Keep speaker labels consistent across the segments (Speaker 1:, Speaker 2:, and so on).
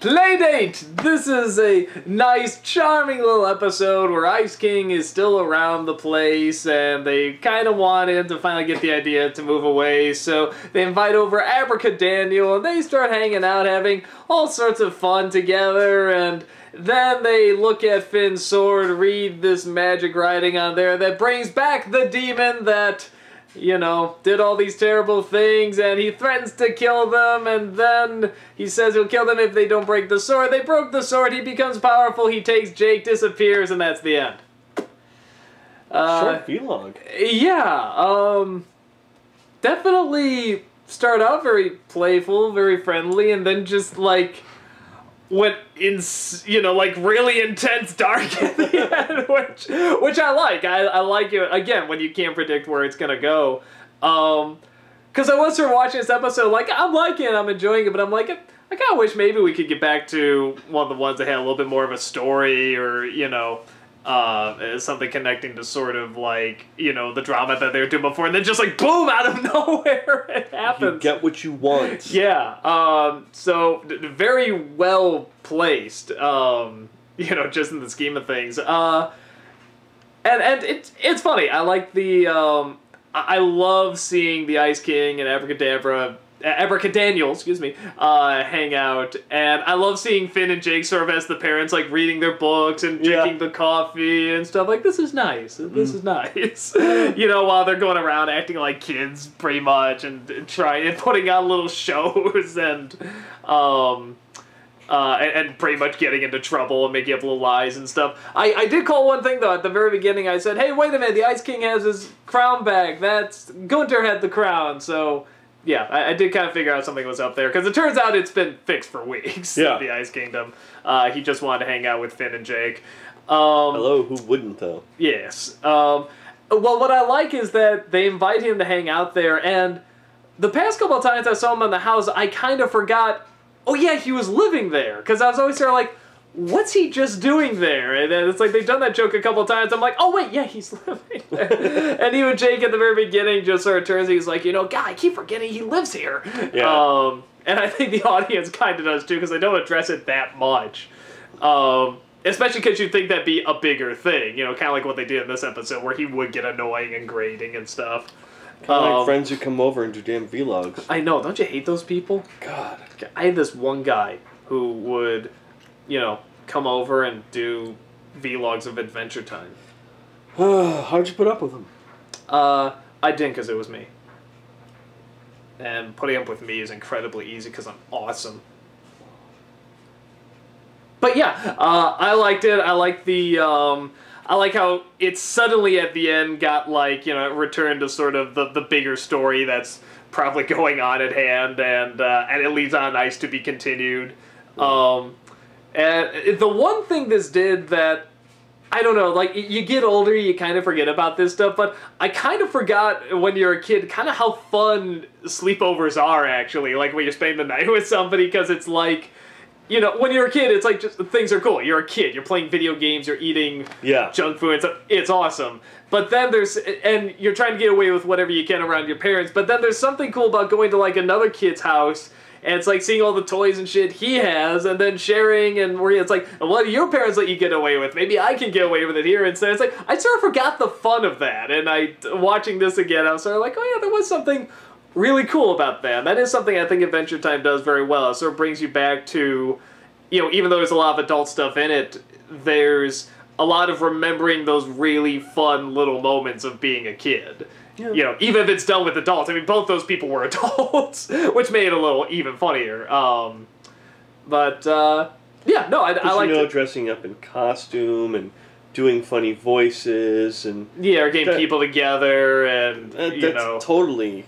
Speaker 1: Playdate! This is a nice, charming little episode where Ice King is still around the place and they kind of want him to finally get the idea to move away. So they invite over Abracadaniel and they start hanging out, having all sorts of fun together. And then they look at Finn's sword, read this magic writing on there that brings back the demon that you know, did all these terrible things, and he threatens to kill them, and then he says he'll kill them if they don't break the sword. They broke the sword, he becomes powerful, he takes Jake, disappears, and that's the end.
Speaker 2: Uh, Short vlog.
Speaker 1: Yeah, um, definitely start out very playful, very friendly, and then just like went in, you know, like really intense dark at the end, which which I like. I, I like it again when you can't predict where it's gonna go. Um, because I was sort of watching this episode, like I'm liking it, I'm enjoying it, but I'm like, I kind of wish maybe we could get back to one of the ones that had a little bit more of a story, or you know, uh, something connecting to sort of like you know the drama that they were doing before, and then just like boom out of nowhere it happens.
Speaker 2: You get what you want.
Speaker 1: Yeah. Um, so very well placed. Um, you know, just in the scheme of things. Uh, and and it it's funny. I like the. Um, I love seeing the Ice King and Abracadabra Abracadaniel, excuse me, uh, hang out, and I love seeing Finn and Jake serve as the parents, like reading their books and drinking yeah. the coffee and stuff. Like this is nice. This mm. is nice. you know, while they're going around acting like kids, pretty much, and, and trying and putting on little shows and, um, uh, and, and, pretty much getting into trouble and making up little lies and stuff. I, I did call one thing though at the very beginning. I said, "Hey, wait a minute! The Ice King has his crown back. That's Gunter had the crown, so." Yeah, I, I, did kind of figure out something was up there because it turns out it's been fixed for weeks.
Speaker 2: Yeah.
Speaker 1: the Ice Kingdom. Uh, he just wanted to hang out with Finn and Jake.
Speaker 2: Um, Hello, who wouldn't though?
Speaker 1: Yes. Um, well, what I like is that they invite him to hang out there, and the past couple of times I saw him in the house, I kind of forgot. Oh yeah, he was living there because I was always sort of like what's he just doing there? And it's like they've done that joke a couple times. I'm like, oh wait, yeah, he's living there. and even Jake at the very beginning just sort of turns. He's like, you know, God, I keep forgetting he lives here.
Speaker 2: Yeah.
Speaker 1: Um, and I think the audience kind of does too because they don't address it that much. Um, especially because you think that'd be a bigger thing, you know, kind of like what they did in this episode where he would get annoying and grating and stuff.
Speaker 2: Kind of um, like friends who come over and do damn vlogs.
Speaker 1: I know. Don't you hate those people?
Speaker 2: God.
Speaker 1: I had this one guy who would, you know, come over and do vlogs of Adventure Time.
Speaker 2: How'd you put up with him?
Speaker 1: Uh, I didn't because it was me. And putting up with me is incredibly easy because I'm awesome. But yeah, uh, I liked it. I like the. Um, I like how it suddenly at the end got like you know returned to sort of the the bigger story that's probably going on at hand, and uh, and it leaves on ice to be continued. Um, and the one thing this did that I don't know, like you get older, you kind of forget about this stuff, but I kind of forgot when you're a kid kind of how fun sleepovers are actually. Like when you're spending the night with somebody, because it's like, you know, when you're a kid, it's like just things are cool. You're a kid, you're playing video games, you're eating
Speaker 2: yeah.
Speaker 1: junk food, it's, it's awesome. But then there's, and you're trying to get away with whatever you can around your parents, but then there's something cool about going to like another kid's house and it's like seeing all the toys and shit he has, and then sharing, and where it's like, what do your parents let you get away with? Maybe I can get away with it here instead. It's like I sort of forgot the fun of that, and I watching this again, I was sort of like, oh yeah, there was something really cool about that. That is something I think Adventure Time does very well. It sort of brings you back to, you know, even though there's a lot of adult stuff in it, there's a lot of remembering those really fun little moments of being a kid. Yeah. You know, even if it's done with adults. I mean, both those people were adults, which made it a little even funnier. Um, but uh, yeah, no, I, I like
Speaker 2: you know dressing up in costume and doing funny voices and
Speaker 1: yeah, or getting that, people together and that, you know
Speaker 2: totally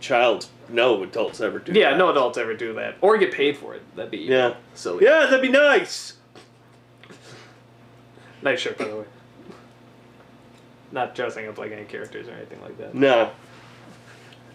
Speaker 2: child. No adults ever do.
Speaker 1: Yeah,
Speaker 2: that.
Speaker 1: no adults ever do that or get paid for it. That'd be
Speaker 2: yeah
Speaker 1: silly.
Speaker 2: Yeah, that'd be nice.
Speaker 1: Nice shirt, by the way. Not dressing up like any characters or anything like that.
Speaker 2: No.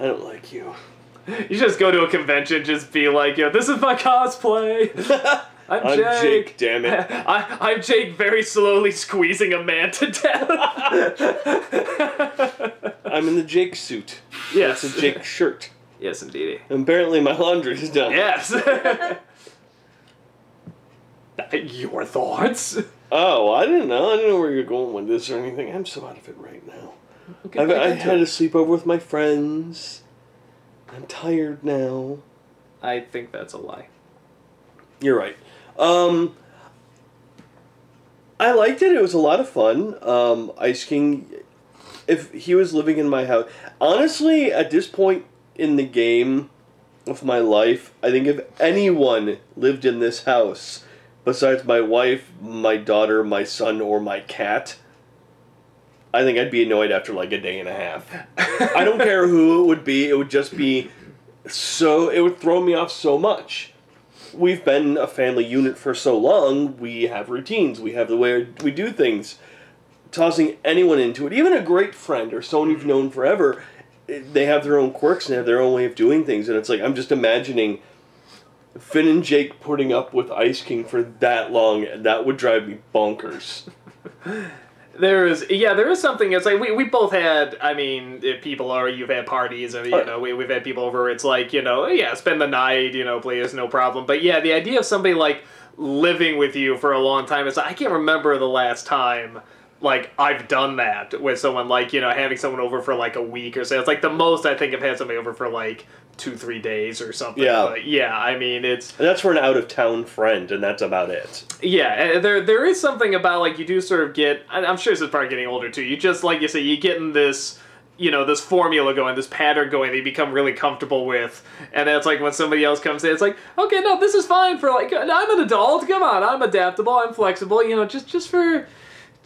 Speaker 2: I don't like you.
Speaker 1: You just go to a convention, just be like, yo, this is my cosplay. I'm,
Speaker 2: I'm
Speaker 1: Jake.
Speaker 2: Jake. Damn it!
Speaker 1: I, I'm Jake, very slowly squeezing a man to death.
Speaker 2: I'm in the Jake suit.
Speaker 1: Yes,
Speaker 2: it's a Jake shirt.
Speaker 1: Yes, indeed.
Speaker 2: Apparently, my laundry is done.
Speaker 1: Yes. Your thoughts?
Speaker 2: Oh, I didn't know. I didn't know where you're going with this or anything. I'm so out of it right now. I've, I had a sleepover with my friends. I'm tired now.
Speaker 1: I think that's a lie.
Speaker 2: You're right. Um, I liked it. It was a lot of fun. Um, Ice King, if he was living in my house, honestly, at this point in the game of my life, I think if anyone lived in this house, besides my wife, my daughter, my son, or my cat, I think I'd be annoyed after like a day and a half. I don't care who it would be. It would just be so. It would throw me off so much we've been a family unit for so long, we have routines, we have the way we do things. Tossing anyone into it, even a great friend or someone you've known forever, they have their own quirks and have their own way of doing things. And it's like, I'm just imagining Finn and Jake putting up with Ice King for that long, that would drive me bonkers.
Speaker 1: There is, yeah, there is something. It's like we, we both had. I mean, if people are you've had parties, and you uh, know, we we've had people over. It's like you know, yeah, spend the night, you know, please, no problem. But yeah, the idea of somebody like living with you for a long time is I can't remember the last time like I've done that with someone like you know having someone over for like a week or so. It's like the most I think I've had somebody over for like two three days or something.
Speaker 2: Yeah,
Speaker 1: but yeah. I mean, it's
Speaker 2: and that's for an out of town friend, and that's about it.
Speaker 1: Yeah, eh, there there is something about like you do sort of get. I'm sure this is probably getting older too. You just like you say, you get in this you know this formula going, this pattern going They become really comfortable with, and then it's like when somebody else comes in, it's like, okay, no, this is fine for like I'm an adult. Come on, I'm adaptable, I'm flexible. You know, just just for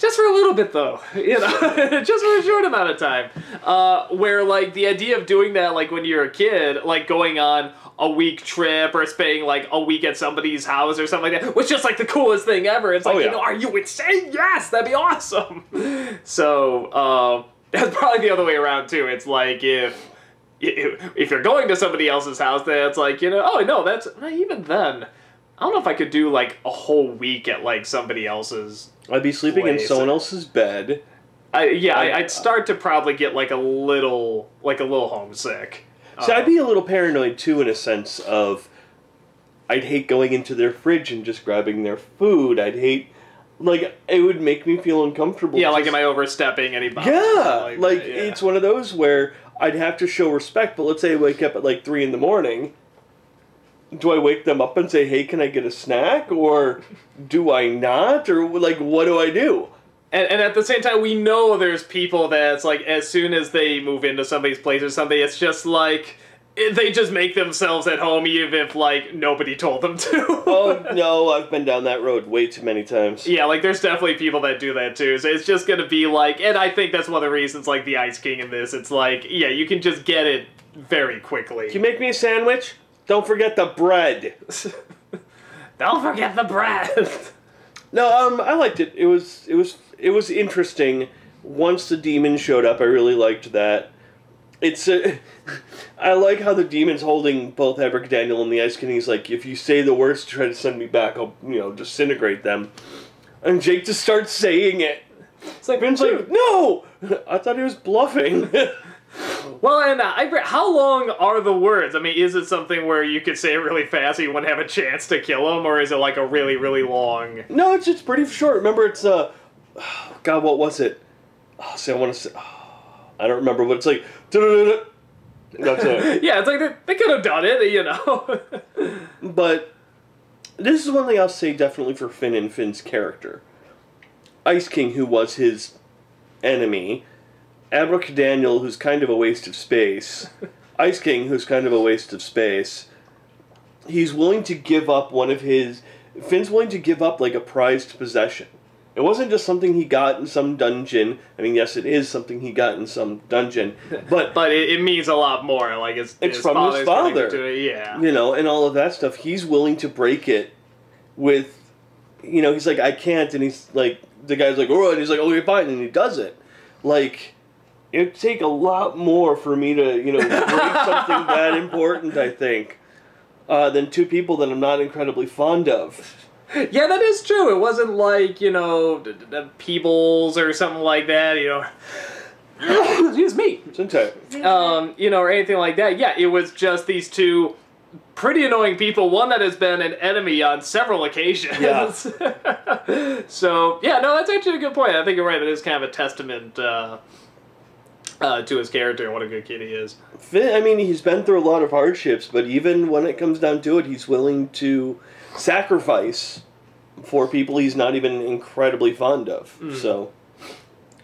Speaker 1: just for a little bit though you know just for a short amount of time uh, where like the idea of doing that like when you're a kid like going on a week trip or spending like a week at somebody's house or something like that was just like the coolest thing ever it's like oh, yeah. you know are you insane yes that'd be awesome so uh, that's probably the other way around too it's like if if you're going to somebody else's house then it's like you know oh no that's even then I don't know if I could do like a whole week at like somebody else's.
Speaker 2: I'd be sleeping place. in someone else's bed.
Speaker 1: I, yeah, I, would start to probably get like a little, like a little homesick.
Speaker 2: So I'd um, be a little paranoid too, in a sense of, I'd hate going into their fridge and just grabbing their food. I'd hate, like, it would make me feel uncomfortable.
Speaker 1: Yeah, like, am I overstepping any
Speaker 2: boundaries? Yeah, like, like yeah. it's one of those where I'd have to show respect. But let's say I wake up at like three in the morning do I wake them up and say, "Hey, can I get a snack?" or do I not? Or like, what do I do?
Speaker 1: And, and at the same time, we know there's people that's like, as soon as they move into somebody's place or something, it's just like they just make themselves at home, even if like nobody told them to.
Speaker 2: oh no, I've been down that road way too many times.
Speaker 1: Yeah, like there's definitely people that do that too. So it's just gonna be like, and I think that's one of the reasons, like the Ice King in this. It's like, yeah, you can just get it very quickly.
Speaker 2: Can you make me a sandwich? Don't forget the bread.
Speaker 1: Don't forget the bread.
Speaker 2: no, um, I liked it. It was it was it was interesting. Once the demon showed up, I really liked that. It's uh, I like how the demon's holding both Abracadaniel and the Ice King. He's like, if you say the words to try to send me back, I'll you know disintegrate them. And Jake just starts saying it. It's like Finn's like, no, I thought he was bluffing.
Speaker 1: Well, and uh, I, how long are the words? I mean, is it something where you could say it really fast so you wouldn't have a chance to kill him, or is it like a really, really long?
Speaker 2: No, it's it's pretty short. Remember, it's uh, God, what was it? Oh, see, I want to say, oh, I don't remember, but it's like.
Speaker 1: That's it. yeah, it's like they, they could have done it, you know.
Speaker 2: but this is one thing I'll say definitely for Finn and Finn's character. Ice King, who was his enemy, Abracadaniel, who's kind of a waste of space, Ice King, who's kind of a waste of space, he's willing to give up one of his. Finn's willing to give up like a prized possession. It wasn't just something he got in some dungeon. I mean, yes, it is something he got in some dungeon, but
Speaker 1: but it, it means a lot more. Like it's
Speaker 2: it's his from his father.
Speaker 1: It, yeah,
Speaker 2: you know, and all of that stuff. He's willing to break it with, you know, he's like, I can't, and he's like, the guy's like, all right, and he's like, okay, fine, and he does it. Like, it'd take a lot more for me to, you know, break something that important, I think, uh, than two people that I'm not incredibly fond of.
Speaker 1: Yeah, that is true. It wasn't like, you know, the Peebles or something like that, you know. Excuse me.
Speaker 2: Sometimes.
Speaker 1: Um, you know, or anything like that. Yeah, it was just these two pretty annoying people. One that has been an enemy on several occasions.
Speaker 2: Yeah.
Speaker 1: so yeah, no, that's actually a good point. I think you're right. It is kind of a testament uh, uh, to his character and what a good kid he is.
Speaker 2: Finn, I mean, he's been through a lot of hardships, but even when it comes down to it, he's willing to sacrifice for people he's not even incredibly fond of. So,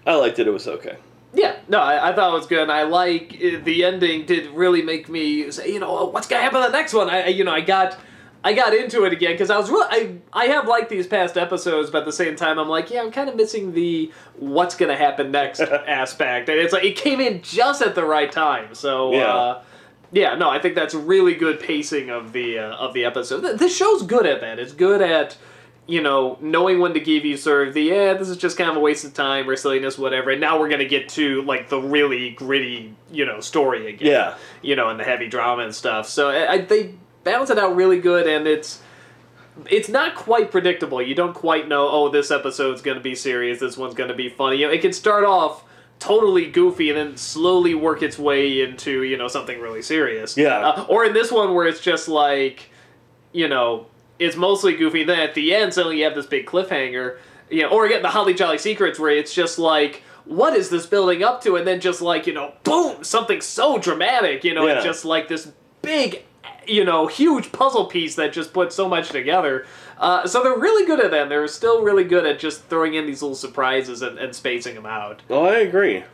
Speaker 2: I liked it. It was okay.
Speaker 1: Yeah, no, I, I thought it was good. And I like uh, the ending. Did really make me say, you know, what's gonna happen in the next one? I- you know, I got, I got into it again because I was really, I, I have liked these past episodes, but at the same time, I'm like, yeah, I'm kind of missing the what's gonna happen next aspect. And it's like it came in just at the right time. So
Speaker 2: Yeah.
Speaker 1: Uh, yeah, no, I think that's really good pacing of the uh, of the episode. Th- This show's good at that. It's good at you know knowing when to give you sort of the yeah this is just kind of a waste of time or silliness whatever. And now we're gonna get to like the really gritty you know story again.
Speaker 2: Yeah.
Speaker 1: you know, and the heavy drama and stuff. So I, I, they balance it out really good, and it's it's not quite predictable. You don't quite know. Oh, this episode's gonna be serious. This one's gonna be funny. You know, it can start off totally goofy and then slowly work its way into you know something really serious.
Speaker 2: Yeah.
Speaker 1: Uh, or in this one where it's just like, you know, it's mostly goofy. Then at the end, suddenly you have this big cliffhanger. You know, or again the Holly Jolly Secrets where it's just like. What is this building up to? And then just like, you know, boom, something so dramatic, you know,
Speaker 2: Yeah.
Speaker 1: and just like this big, you know, huge puzzle piece that just puts so much together. Uh, so they're really good at that. They're still really good at just throwing in these little surprises and, and spacing them out.
Speaker 2: Oh, I agree.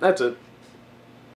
Speaker 1: That's it.